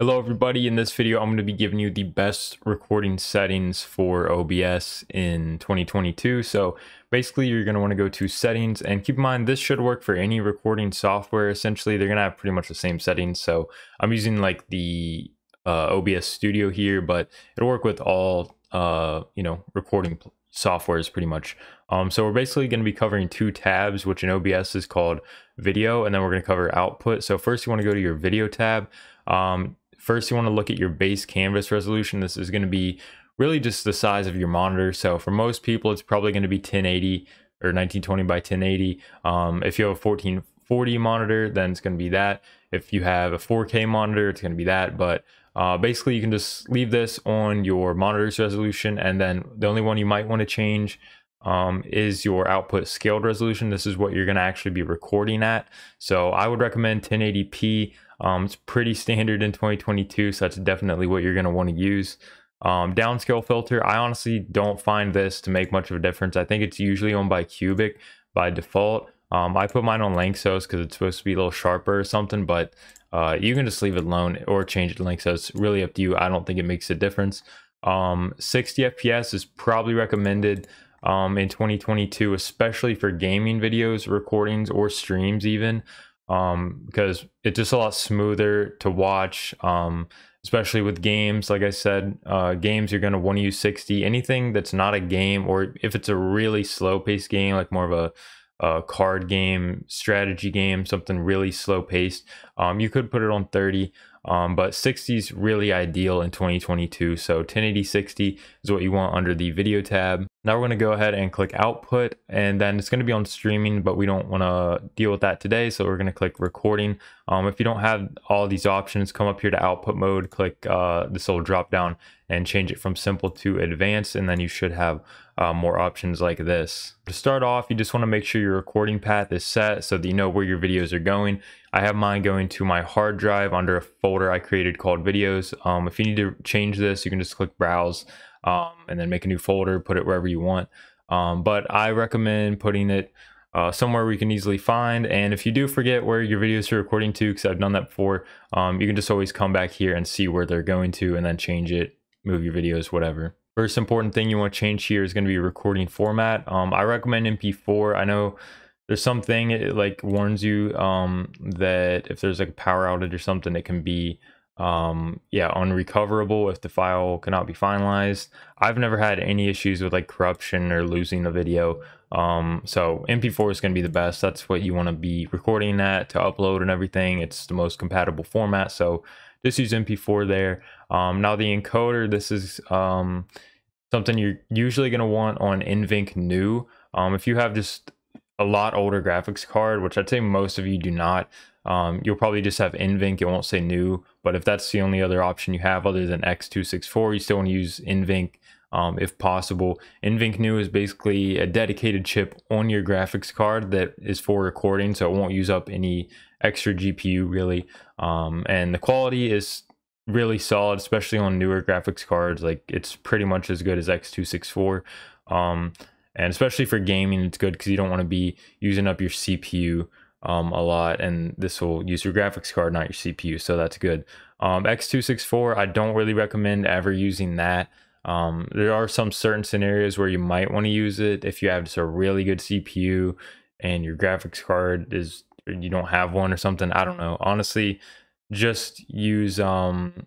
Hello everybody, in this video I'm going to be giving you the best recording settings for OBS in 2022. So basically you're going to want to go to settings and keep in mind this should work for any recording software. Essentially they're going to have pretty much the same settings. So I'm using like the uh, OBS studio here, but it'll work with all uh, you know recording softwares pretty much. Um, so we're basically going to be covering two tabs, which in OBS is called video, and then we're going to cover output. So first you want to go to your video tab. Um, First, you want to look at your base canvas resolution. This is going to be really just the size of your monitor. So for most people, it's probably going to be 1080 or 1920 by 1080. Um, if you have a 1440 monitor, then it's going to be that. If you have a 4K monitor, it's going to be that. But uh, basically, you can just leave this on your monitor's resolution. And then the only one you might want to change um, is your output scaled resolution. This is what you're going to actually be recording at. So I would recommend 1080p. Um, it's pretty standard in 2022, so that's definitely what you're going to want to use. Um, downscale filter, I honestly don't find this to make much of a difference. I think it's usually owned Bicubic by default. Um, I put mine on Lanczos because it's supposed to be a little sharper or something, but uh, you can just leave it alone or change it to Lanczos. It's really up to you. I don't think it makes a difference. Um, 60 FPS is probably recommended um, in 2022, especially for gaming videos, recordings, or streams, even um, because it's just a lot smoother to watch, um, especially with games. Like I said, uh, games you're going to want to use 60. Anything that's not a game, or if it's a really slow paced game, like more of a, a card game, strategy game, something really slow paced, um, you could put it on 30. Um, but 60 is really ideal in 2022. So 1080 60 is what you want under the video tab. Now we're going to go ahead and click output and then it's going to be on streaming, but we don't want to deal with that today. So we're going to click recording. Um, if you don't have all these options, come up here to output mode, click uh, this little drop down and change it from simple to advanced. And then you should have uh, more options like this. To start off, you just want to make sure your recording path is set so that you know where your videos are going. I have mine going to my hard drive under a folder I created called videos. Um, if you need to change this, you can just click browse um, and then make a new folder, put it wherever you want. Um, but I recommend putting it uh, somewhere we can easily find. And if you do forget where your videos are recording to, because I've done that before, um, you can just always come back here and see where they're going to and then change it, move your videos, whatever. First important thing you want to change here is going to be recording format. Um, I recommend MP4. I know there's something it like warns you um, that if there's like a power outage or something, it can be um yeah unrecoverable if the file cannot be finalized. I've never had any issues with like corruption or losing the video. Um so mp4 is going to be the best. That's what you want to be recording at to upload and everything. It's the most compatible format so just use mp4 there. Um now the encoder this is um something you're usually going to want on nvenc new. Um if you have just a lot older graphics card which i'd say most of you do not um, you'll probably just have NVENC, it won't say new, but if that's the only other option you have other than X264, you still want to use NVENC um, if possible. NVENC new is basically a dedicated chip on your graphics card that is for recording, so it won't use up any extra GPU really. Um, and the quality is really solid, especially on newer graphics cards. Like it's pretty much as good as X264. Um, and especially for gaming, it's good because you don't want to be using up your CPU um, a lot, and this will use your graphics card, not your CPU, so that's good. Um, X264, I don't really recommend ever using that. Um, there are some certain scenarios where you might want to use it if you have just a really good CPU and your graphics card is you don't have one or something. I don't know. Honestly, just use um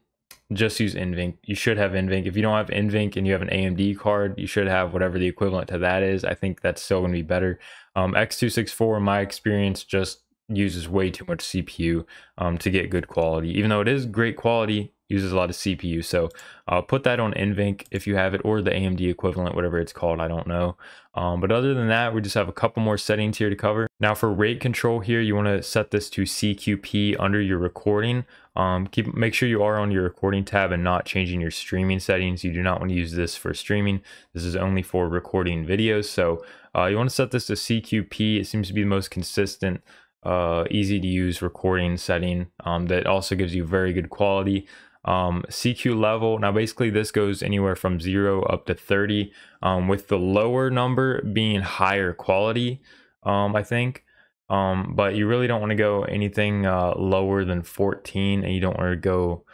just use NVENC. You should have NVENC. If you don't have NVENC and you have an AMD card, you should have whatever the equivalent to that is. I think that's still going to be better. Um, X264, in my experience, just uses way too much CPU um, to get good quality. Even though it is great quality, uses a lot of CPU. So uh, put that on NVENC if you have it, or the AMD equivalent, whatever it's called, I don't know. Um, but other than that, we just have a couple more settings here to cover. Now for rate control here, you want to set this to CQP under your recording. Um, keep Make sure you are on your recording tab and not changing your streaming settings. You do not want to use this for streaming. This is only for recording videos. So uh, you want to set this to CQP. It seems to be the most consistent uh, easy to use recording setting um, that also gives you very good quality um, CQ level. Now, basically, this goes anywhere from zero up to 30, um, with the lower number being higher quality, um, I think. Um, but you really don't want to go anything uh, lower than 14, and you don't want to go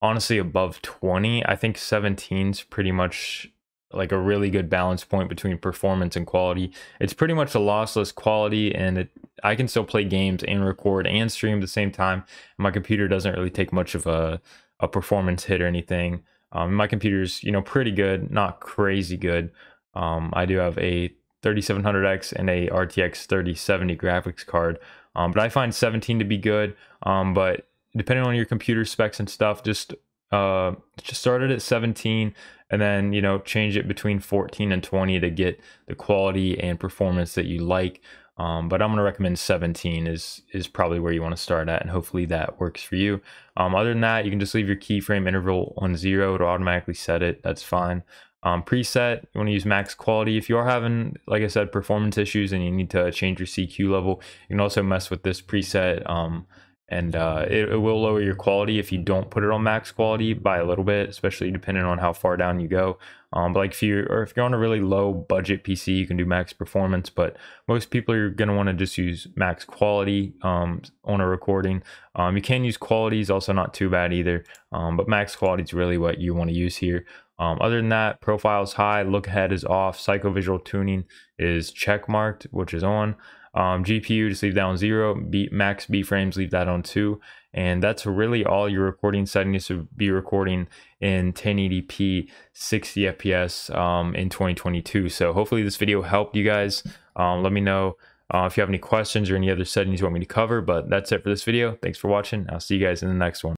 honestly above 20. I think 17's pretty much like a really good balance point between performance and quality. It's pretty much a lossless quality and it I can still play games and record and stream at the same time. My computer doesn't really take much of a a performance hit or anything. Um, my computer's, you know, pretty good, not crazy good. Um, I do have a 3700X and a RTX 3070 graphics card. Um, but I find 17 to be good. Um, but depending on your computer specs and stuff, just uh, just start it at 17 and then you know change it between 14 and 20 to get the quality and performance that you like. Um, but I'm going to recommend 17 is is probably where you want to start at, and hopefully that works for you. Um, other than that, you can just leave your keyframe interval on zero; it'll automatically set it. That's fine. Um, preset, you want to use max quality. If you are having, like I said, performance issues and you need to change your CQ level, you can also mess with this preset. And uh, it, it, will lower your quality if you don't put it on max quality by a little bit, especially depending on how far down you go. Um, but like if you or if you're on a really low budget PC, you can do max performance. But most people are gonna want to just use max quality um, on a recording. Um, you can use qualities, also not too bad either. Um, but max quality is really what you want to use here. Um, other than that, profile is high, look ahead is off, psychovisual tuning is check marked, which is on. Um, GPU, just leave that on zero. B, max B frames, leave that on two. And that's really all your recording settings to be recording in 1080p 60 FPS um, in 2022. So hopefully this video helped you guys. Um, let me know uh, if you have any questions or any other settings you want me to cover. But that's it for this video. Thanks for watching. I'll see you guys in the next one.